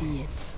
be it.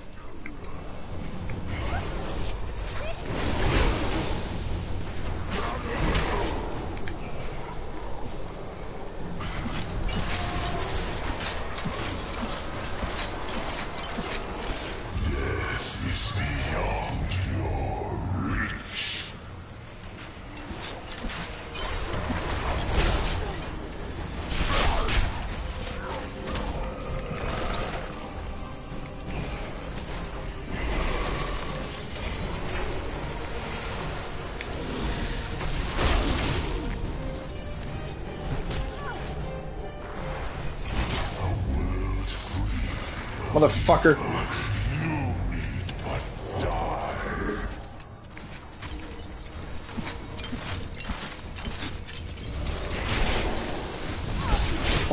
Motherfucker.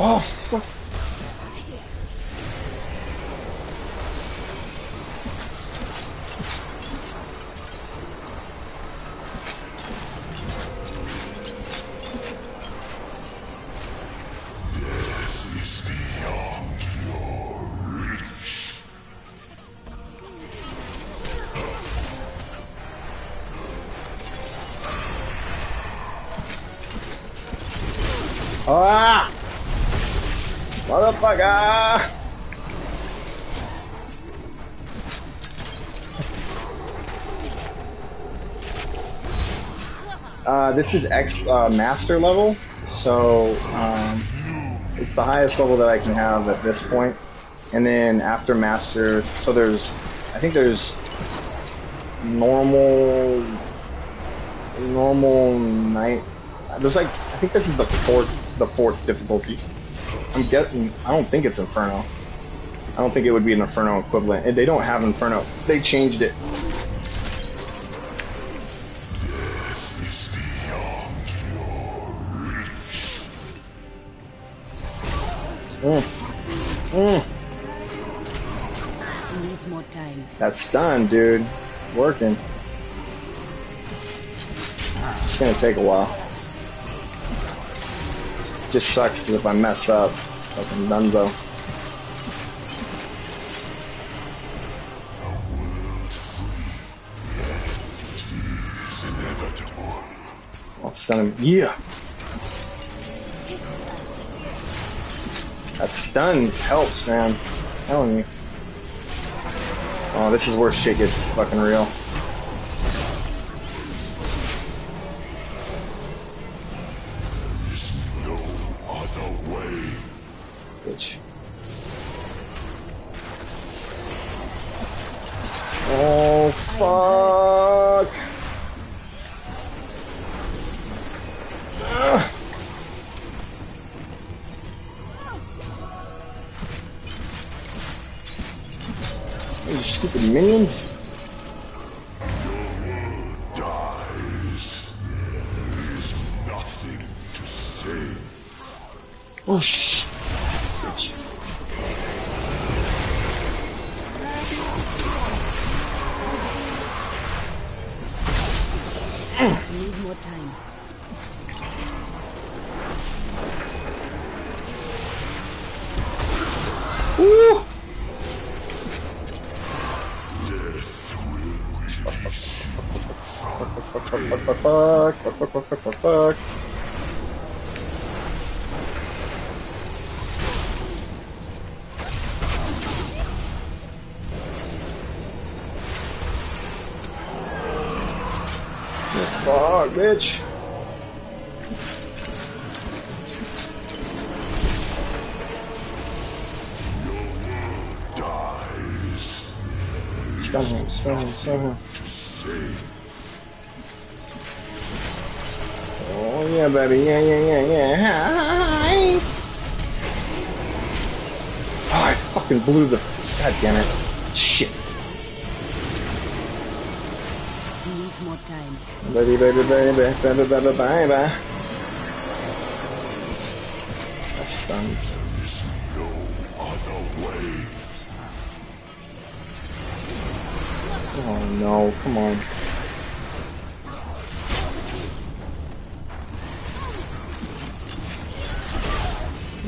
Oh, Ah! Motherfucker! Uh, this is X uh, master level, so um, it's the highest level that I can have at this point. And then after master, so there's, I think there's normal, normal night. There's like, I think this is the fourth, the fourth difficulty. I'm getting, I don't think it's Inferno. I don't think it would be an Inferno equivalent. And they don't have Inferno. They changed it. Mm. Mm. Needs more time. That's done, dude. Working. It's gonna take a while. Just sucks because if I mess up, fucking dunzo. I'll stun him. Yeah. That stun helps, man. I'm telling you. Oh, this is where shit gets fucking real. bitch. Oh, fuck! Ugh. You stupid minions. Oh, shit. fuck, fuck, bitch. Está bom, está bom, está bom. Yeah, baby, yeah, yeah, yeah, yeah. Hi. Oh, I fucking blew the. God damn it. Shit. He needs more time. Baby, baby, baby, baby, baby, baby. them. No other way. Oh no, come on.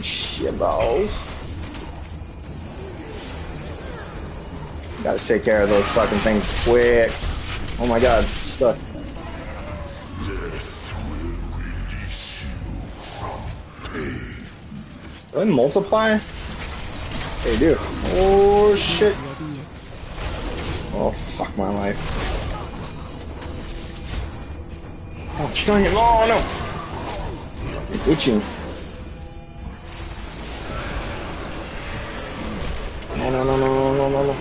Shibos. Gotta take care of those fucking things quick. Oh my god, stuck. Do they multiply? They do. Oh shit. Oh fuck my life. Oh, she's going. Oh no! Itching. No, no, no, no, no, no, no.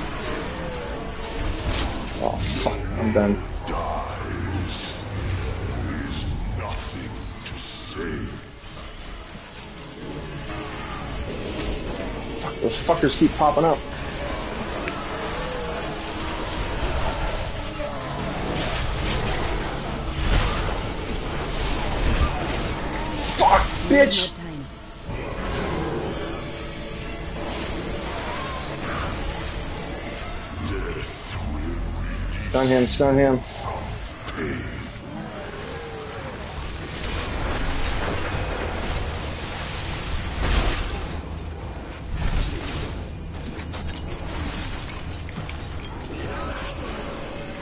Oh fuck, I'm done. Those fuckers keep popping up. Fuck, bitch! Stun him, stun him.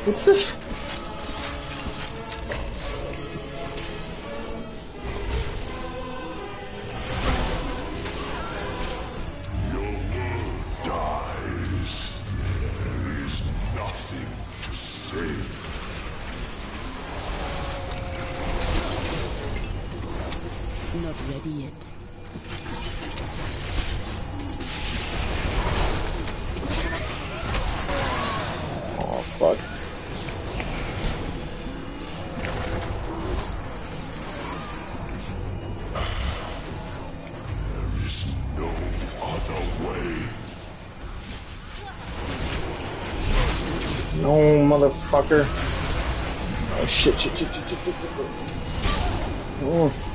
What's this? Not ready yet. Oh fuck. There is no other way. No, motherfucker. Oh shit, shit, shit, shit, shit, shit, shit. Oh.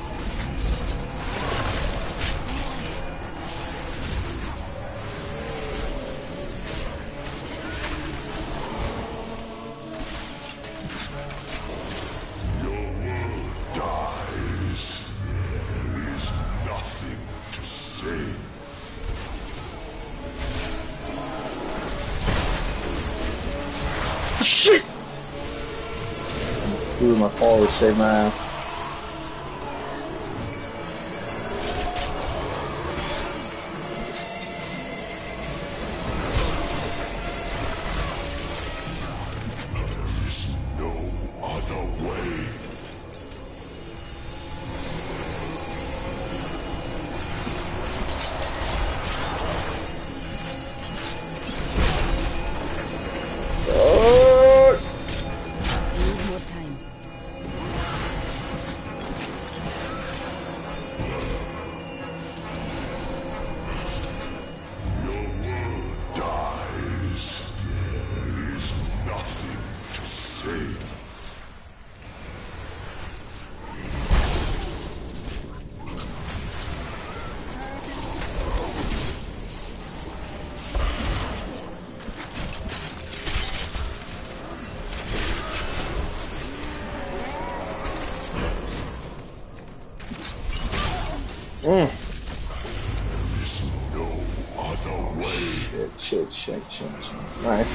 Shit! Ooh, my followers saved my ass.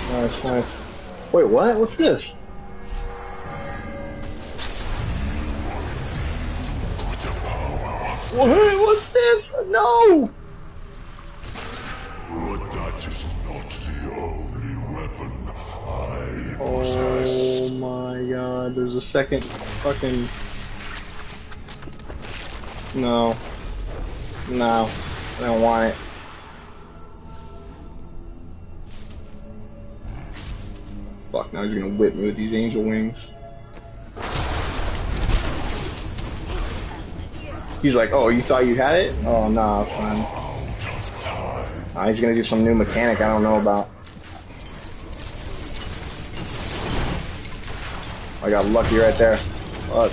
Nice, nice, nice. Wait, what? What's this? Put the What? What's this? No! But that is not the only weapon I oh possess. Oh my god, there's a second fucking... No. No. I don't want it. Now he's gonna whip me with these angel wings. He's like, oh, you thought you had it? Oh, nah, son. He's gonna do some new mechanic I don't know about. I got lucky right there. Fuck.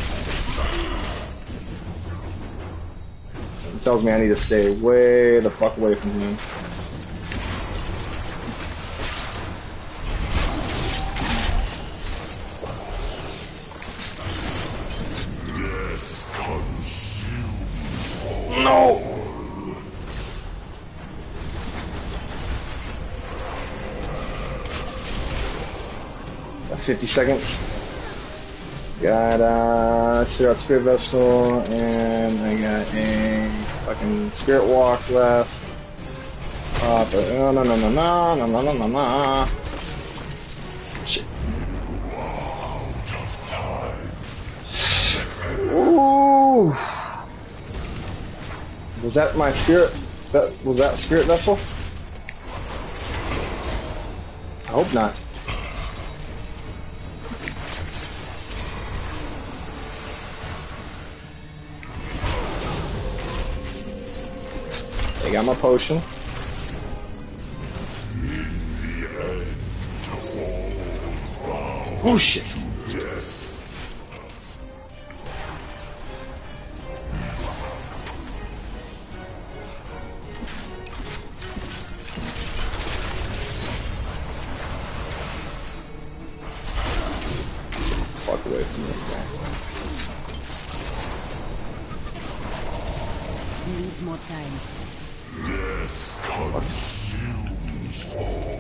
tells me I need to stay way the fuck away from him. 50 seconds. Got uh Spirit Spirit Vessel and I got a fucking Spirit Walk left. Uh, but no no no no no no no no no no. Shit. Ooh. Was that my spirit? That was that spirit vessel? I hope not. I got my potion. Oh shit! Needs more time. Death consumes all.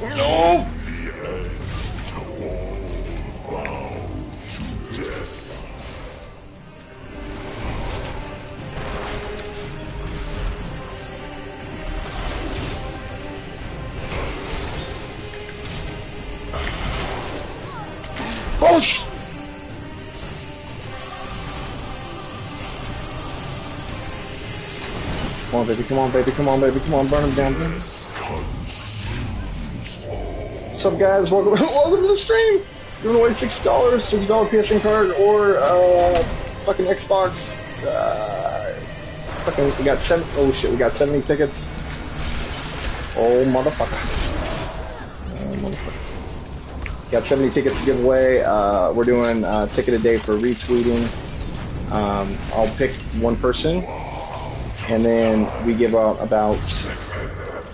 No! Come on, baby. Come on, baby. Come on, baby. Come on, burn him down. Him. What's up, guys? Welcome, welcome to the stream. Giving away six dollars, six dollar PSN card, or uh, fucking Xbox. Uh, fucking, we got seven. Oh shit, we got seventy tickets. Oh motherfucker. Oh motherfucker. Got seventy tickets to give away. Uh, we're doing uh, ticket a day for retweeting. Um, I'll pick one person, and then we give out about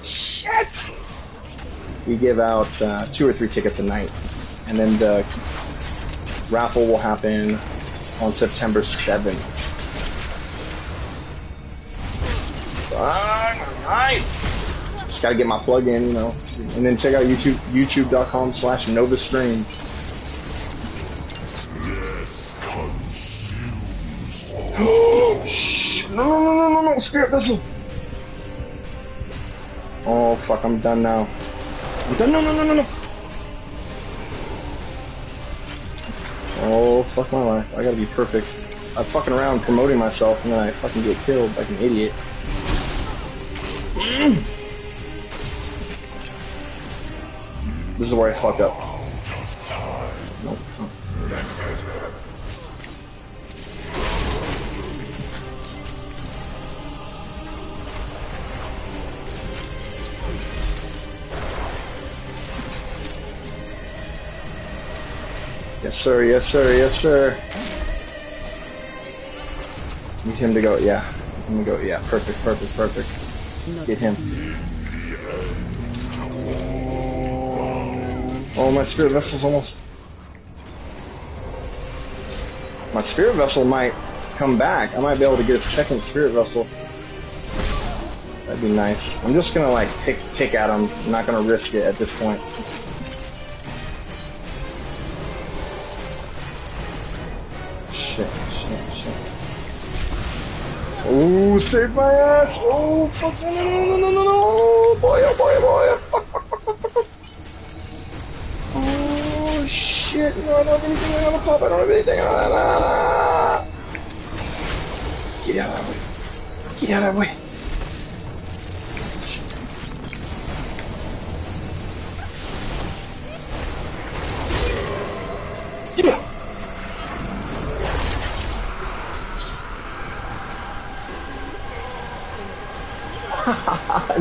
shit we give out uh, two or three tickets a night, and then the raffle will happen on September 7th. Alright. Just gotta get my plug in, you know, and then check out YouTube, youtube.com slash Novus Stream. Death consumes all. No, no, no, no, no, no, Spirit. Oh, fuck, I'm done now. I'm done, no, no, no, no, no. Oh, fuck my life. I gotta be perfect. I'm fucking around promoting myself and then I fucking get killed like an idiot. This is where I fuck up. Yes, sir. Yes, sir. Yes, sir. Need him to go. Yeah. Him to go. Yeah. Perfect. Perfect. Perfect. Get him. Oh, my spirit vessel's almost. My spirit vessel might come back. I might be able to get a second spirit vessel. That'd be nice. I'm just gonna like pick pick at him. I'm not gonna risk it at this point. Oh, save my ass! Oh, fuck, no, no, no, no, no, no, no! Boy, oh, boy, oh, boy! Fuck, fuck! Oh, shit! No, I don't have anything. Don't have a pop. I don't have anything. Ah, ah, ah. Get out of that way. Get out of that way.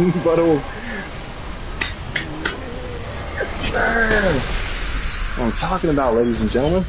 On, oh. bro. Yes, sir. What I'm talking about, ladies and gentlemen.